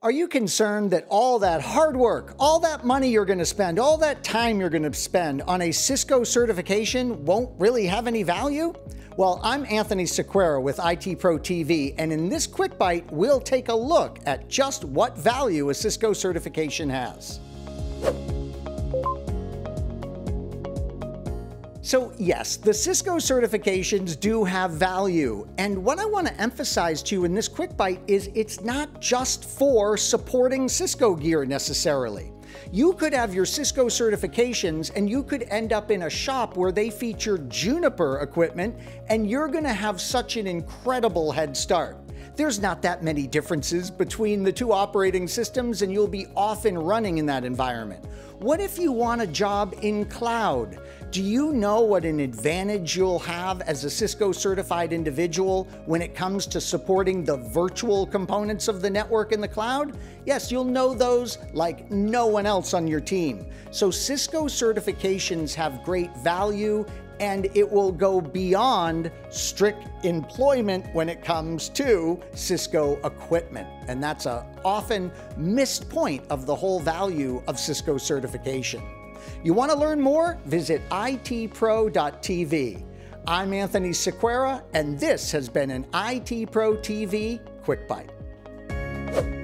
Are you concerned that all that hard work, all that money you're going to spend, all that time you're going to spend on a Cisco certification won't really have any value? Well, I'm Anthony Sequeira with IT Pro TV, and in this QuickByte, we'll take a look at just what value a Cisco certification has. So yes, the Cisco certifications do have value. And what I want to emphasize to you in this QuickByte is it's not just for supporting Cisco gear necessarily. You could have your Cisco certifications and you could end up in a shop where they feature Juniper equipment and you're going to have such an incredible head start. There's not that many differences between the two operating systems and you'll be off and running in that environment. What if you want a job in cloud? Do you know what an advantage you'll have as a Cisco certified individual when it comes to supporting the virtual components of the network in the cloud? Yes, you'll know those like no one else on your team. So Cisco certifications have great value and it will go beyond strict employment when it comes to Cisco equipment. And that's a often missed point of the whole value of Cisco certification. You want to learn more? Visit itpro.tv. I'm Anthony Sequeira, and this has been an IT Pro TV QuickByte.